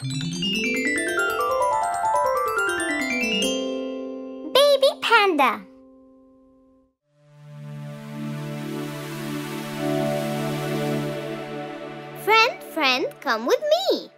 Baby panda. Friend, friend, come with me.